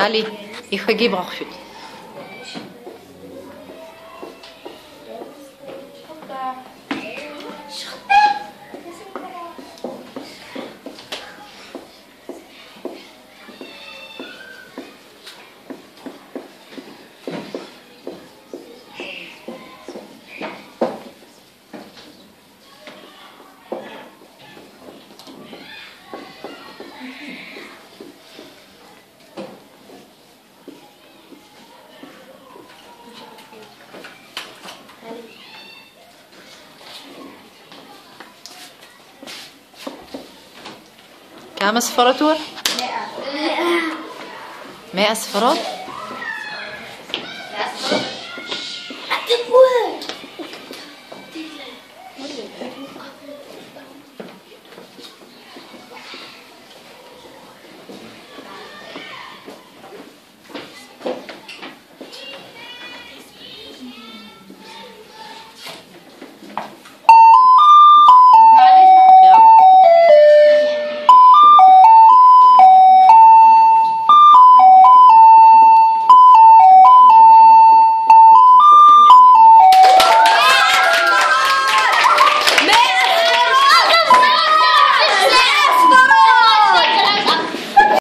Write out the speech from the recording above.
Dali, ich vergebe auch für dich. Yeah. كم سفرتور؟ 100 100 سفرات؟